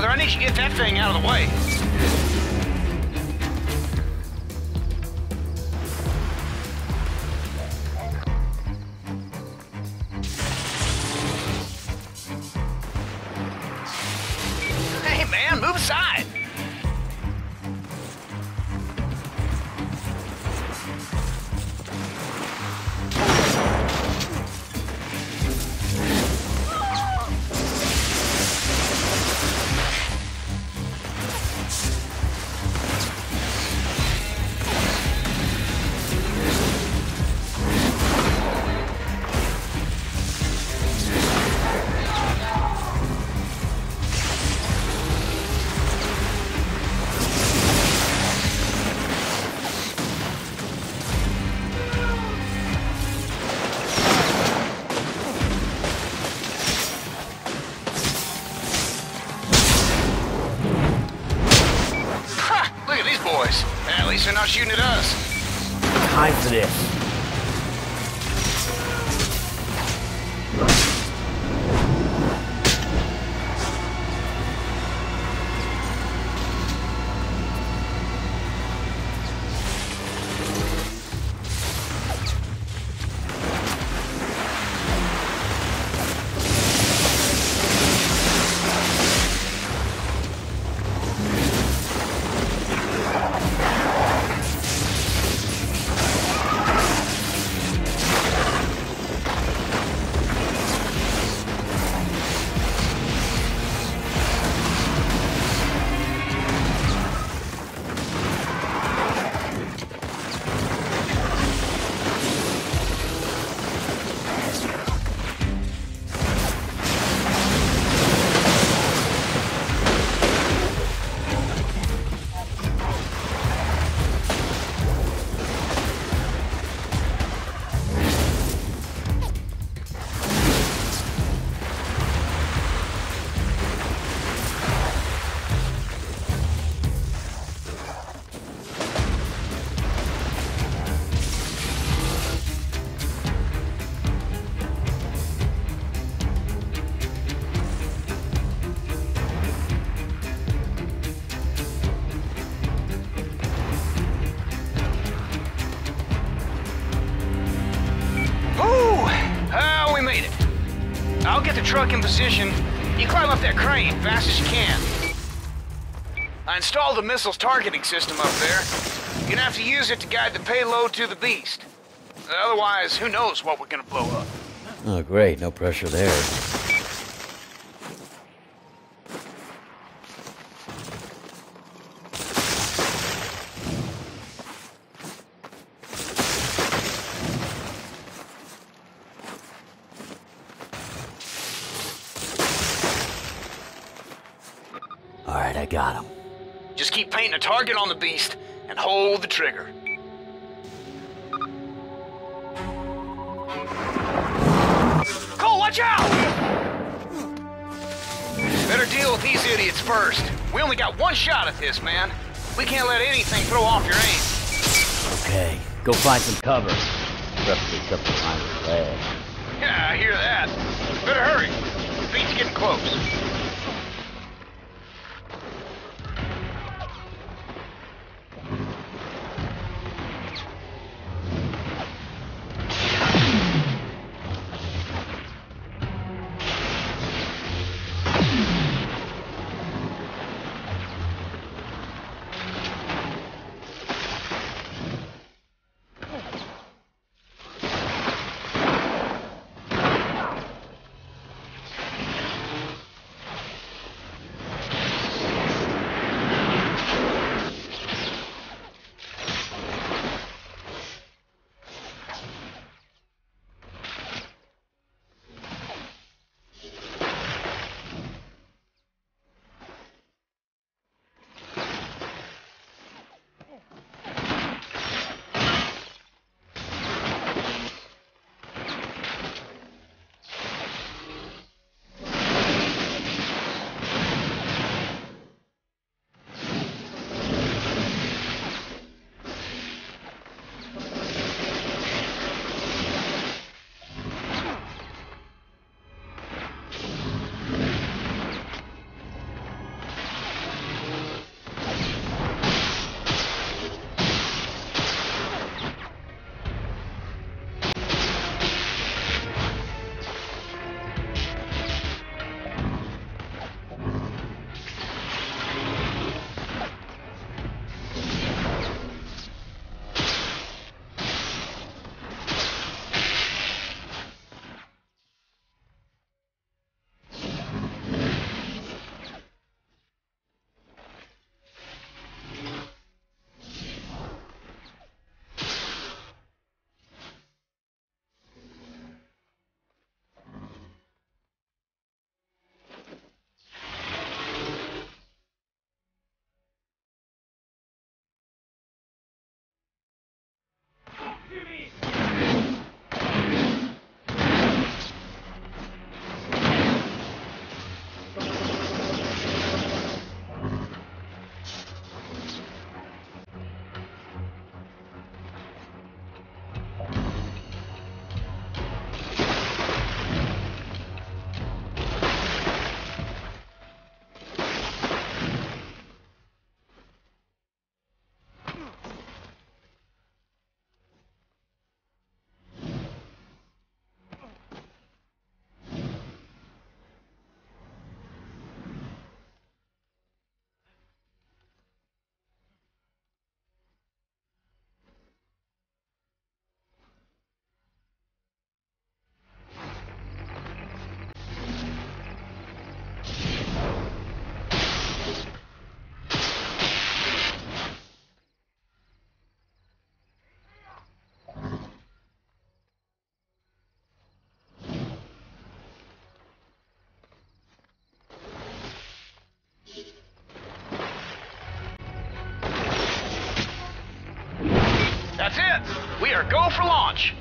brother. I need you to get that thing out of the way. They're not shooting at us. Time for this. I'll get the truck in position. You climb up that crane fast as you can. I installed the missile's targeting system up there. You're gonna have to use it to guide the payload to the beast. Otherwise, who knows what we're gonna blow up. Oh, great. No pressure there. Got him. Just keep painting a target on the beast and hold the trigger. Cole, watch out! Better deal with these idiots first. We only got one shot at this, man. We can't let anything throw off your aim. Okay, go find some cover. Preferably something behind the ledge. Yeah, I hear that. Better hurry. The beast's getting close. That's it. We are go for launch.